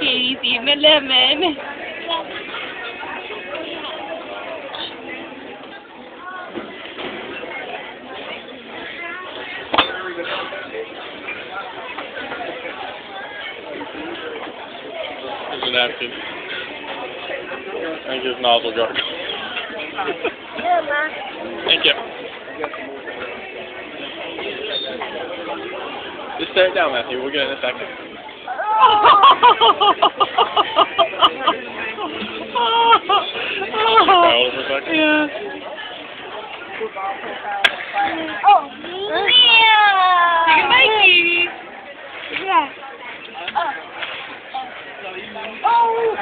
Katie's eating a lemon. There's a napkin. Thank you, nozzle guard. Thank you. Just set it down, Matthew. We'll get it in a second. yeah. Oh, yeah. Mikey. Yeah. Oh. oh.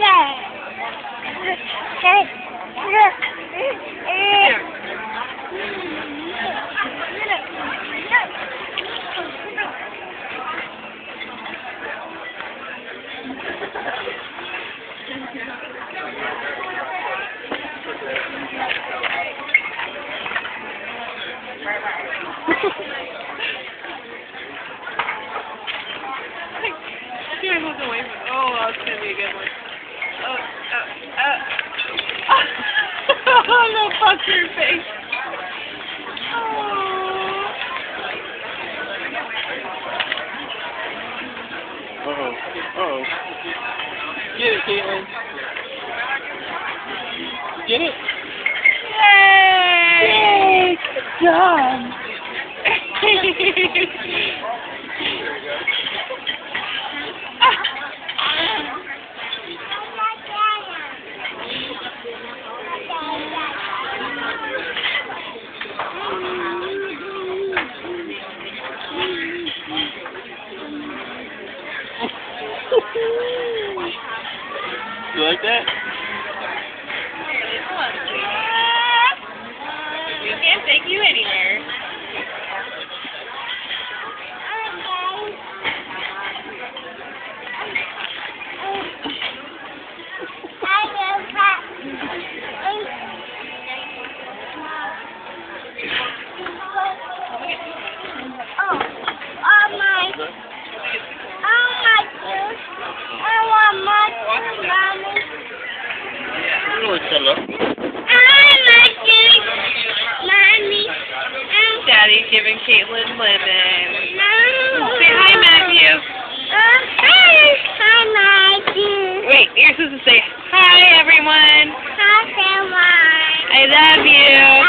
Yeah. Yeah. Here, from. Oh, that's gonna be a good one. Oh, uh, uh. oh no, fuck your face. Uh-oh. Uh-oh. Get it, Kaitlyn. Get it? Yay! Good job. You like that? You can always cut it up. I like it, mommy. Um, Daddy's giving Kaitlyn lemon. no. Say hi, Matthew. Uh, hi, hi, Matthew. Wait, you're supposed to say hi, everyone. Hi, everyone. I love you.